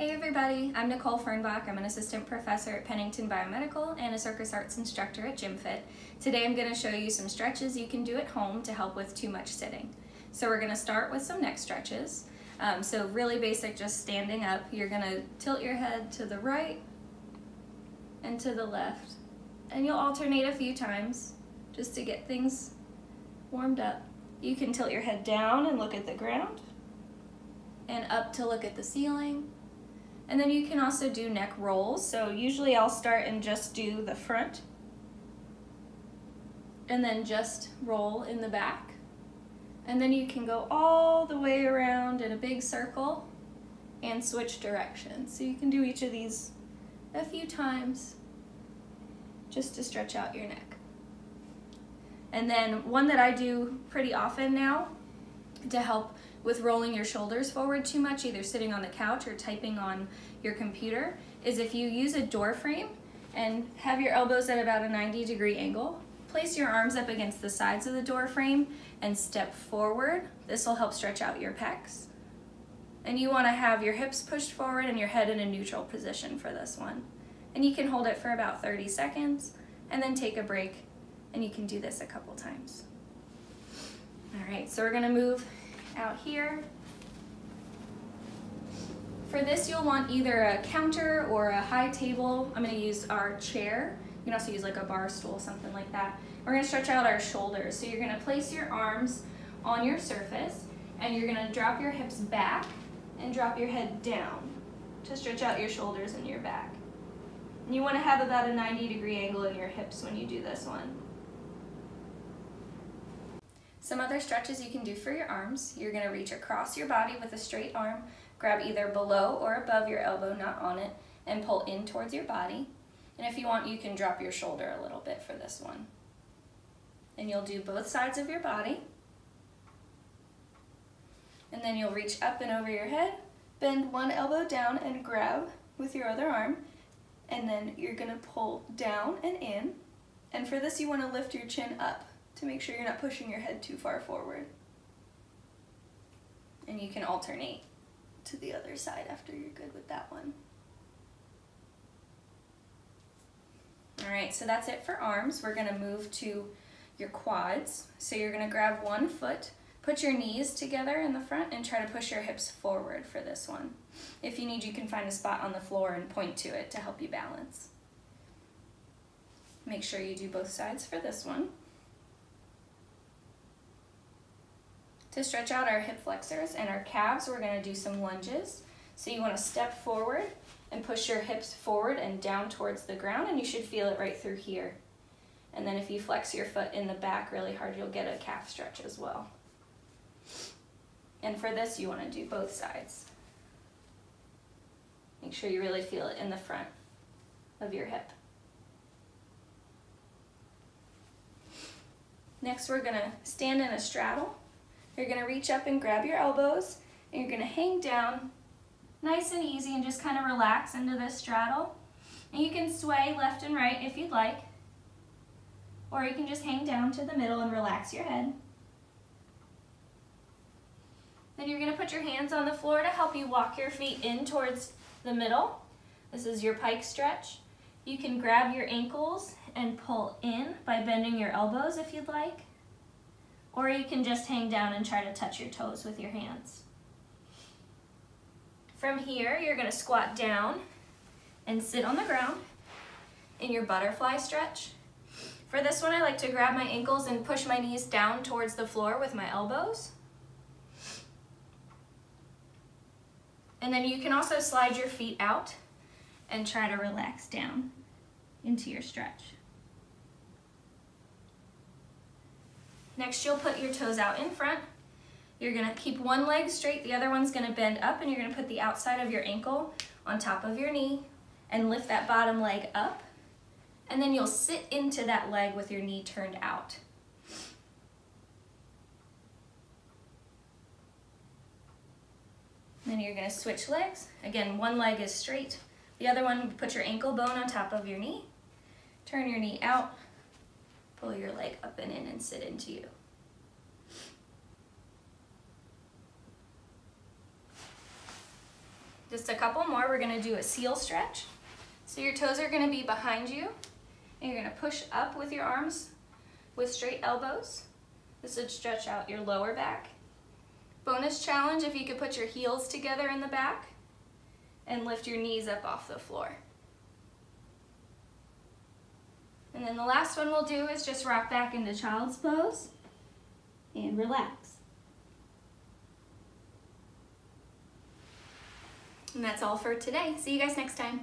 Hey everybody, I'm Nicole Fearnbach. I'm an assistant professor at Pennington Biomedical and a circus arts instructor at GymFit. Today I'm going to show you some stretches you can do at home to help with too much sitting. So we're going to start with some neck stretches. Um, so really basic, just standing up. You're going to tilt your head to the right and to the left. And you'll alternate a few times just to get things warmed up. You can tilt your head down and look at the ground and up to look at the ceiling and then you can also do neck rolls. So usually I'll start and just do the front and then just roll in the back. And then you can go all the way around in a big circle and switch directions. So you can do each of these a few times just to stretch out your neck. And then one that I do pretty often now to help with rolling your shoulders forward too much, either sitting on the couch or typing on your computer, is if you use a door frame and have your elbows at about a 90 degree angle, place your arms up against the sides of the door frame and step forward. This will help stretch out your pecs. And you want to have your hips pushed forward and your head in a neutral position for this one. And you can hold it for about 30 seconds and then take a break and you can do this a couple times. All right, so we're gonna move out here. For this, you'll want either a counter or a high table. I'm gonna use our chair. You can also use like a bar stool, something like that. We're gonna stretch out our shoulders. So you're gonna place your arms on your surface and you're gonna drop your hips back and drop your head down to stretch out your shoulders and your back. And you wanna have about a 90 degree angle in your hips when you do this one. Some other stretches you can do for your arms. You're gonna reach across your body with a straight arm, grab either below or above your elbow, not on it, and pull in towards your body. And if you want, you can drop your shoulder a little bit for this one. And you'll do both sides of your body. And then you'll reach up and over your head, bend one elbow down and grab with your other arm. And then you're gonna pull down and in. And for this, you wanna lift your chin up to make sure you're not pushing your head too far forward. And you can alternate to the other side after you're good with that one. All right, so that's it for arms. We're gonna move to your quads. So you're gonna grab one foot, put your knees together in the front and try to push your hips forward for this one. If you need, you can find a spot on the floor and point to it to help you balance. Make sure you do both sides for this one. To stretch out our hip flexors and our calves, we're gonna do some lunges. So you wanna step forward and push your hips forward and down towards the ground, and you should feel it right through here. And then if you flex your foot in the back really hard, you'll get a calf stretch as well. And for this, you wanna do both sides. Make sure you really feel it in the front of your hip. Next, we're gonna stand in a straddle. You're gonna reach up and grab your elbows, and you're gonna hang down nice and easy and just kind of relax into this straddle. And you can sway left and right if you'd like, or you can just hang down to the middle and relax your head. Then you're gonna put your hands on the floor to help you walk your feet in towards the middle. This is your pike stretch. You can grab your ankles and pull in by bending your elbows if you'd like or you can just hang down and try to touch your toes with your hands. From here, you're gonna squat down and sit on the ground in your butterfly stretch. For this one, I like to grab my ankles and push my knees down towards the floor with my elbows. And then you can also slide your feet out and try to relax down into your stretch. Next, you'll put your toes out in front. You're gonna keep one leg straight, the other one's gonna bend up, and you're gonna put the outside of your ankle on top of your knee and lift that bottom leg up. And then you'll sit into that leg with your knee turned out. Then you're gonna switch legs. Again, one leg is straight. The other one, put your ankle bone on top of your knee. Turn your knee out, pull your leg up and in and sit into you. Just a couple more. We're gonna do a seal stretch. So your toes are gonna be behind you and you're gonna push up with your arms with straight elbows. This would stretch out your lower back. Bonus challenge if you could put your heels together in the back and lift your knees up off the floor. And then the last one we'll do is just rock back into child's pose and relax. And that's all for today. See you guys next time.